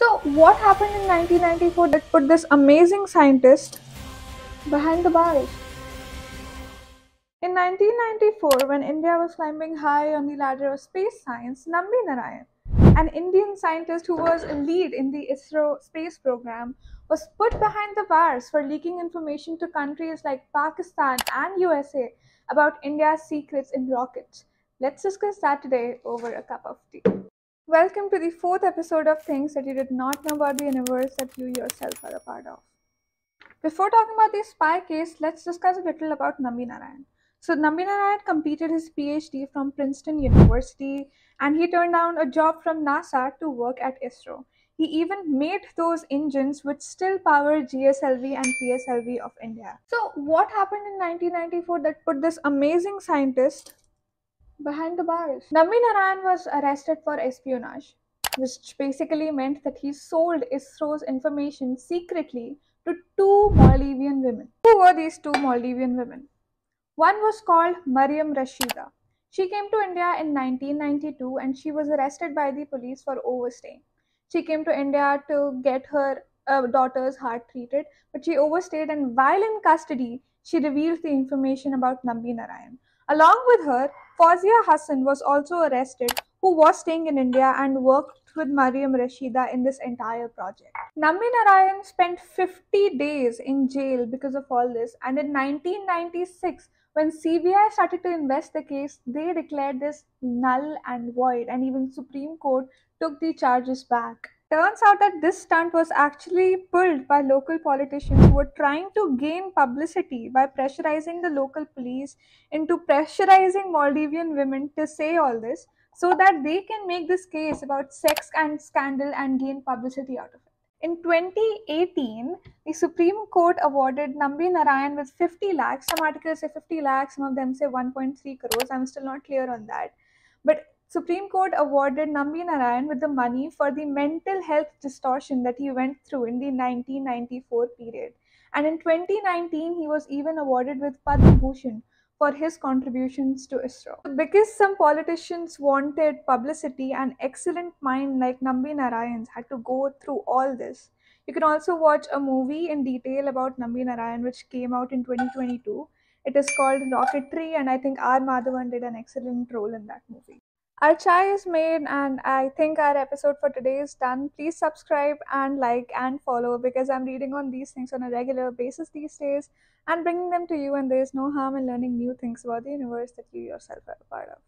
So, what happened in 1994 that put this amazing scientist behind the bars? In 1994, when India was climbing high on the ladder of space science, Nambi Narayan, an Indian scientist who was a lead in the ISRO space program, was put behind the bars for leaking information to countries like Pakistan and USA about India's secrets in rockets. Let's discuss that today over a cup of tea. Welcome to the fourth episode of Things That You Did Not Know About the Universe That You Yourself Are a Part of. Before talking about the spy case, let's discuss a little about Nambi Narayan. So, Nambi Narayan completed his PhD from Princeton University and he turned down a job from NASA to work at ISRO. He even made those engines which still power GSLV and PSLV of India. So, what happened in 1994 that put this amazing scientist behind the bars. Nambi Narayan was arrested for espionage, which basically meant that he sold ISRO's information secretly to two Maldivian women. Who were these two Maldivian women? One was called Mariam Rashida. She came to India in 1992 and she was arrested by the police for overstaying. She came to India to get her uh, daughter's heart treated, but she overstayed and while in custody, she revealed the information about Nambi Narayan. Along with her, Fawzia Hassan was also arrested, who was staying in India and worked with Mariam Rashida in this entire project. Nambi Narayan spent 50 days in jail because of all this, and in 1996, when CBI started to invest the case, they declared this null and void, and even Supreme Court took the charges back. Turns out that this stunt was actually pulled by local politicians who were trying to gain publicity by pressurizing the local police into pressurizing Maldivian women to say all this so that they can make this case about sex and scandal and gain publicity out of it. In 2018, the Supreme Court awarded Nambi Narayan with 50 lakhs. Some articles say 50 lakhs, some of them say 1.3 crores. I'm still not clear on that. But Supreme Court awarded Nambi Narayan with the money for the mental health distortion that he went through in the 1994 period. And in 2019, he was even awarded with Padma Bhushan for his contributions to ISRO. Because some politicians wanted publicity, an excellent mind like Nambi Narayan's had to go through all this. You can also watch a movie in detail about Nambi Narayan, which came out in 2022. It is called Rocketry, and I think R. Madhavan did an excellent role in that movie. Our chai is made, and I think our episode for today is done. Please subscribe and like and follow because I'm reading on these things on a regular basis these days and bringing them to you, and there's no harm in learning new things about the universe that you yourself are a part of.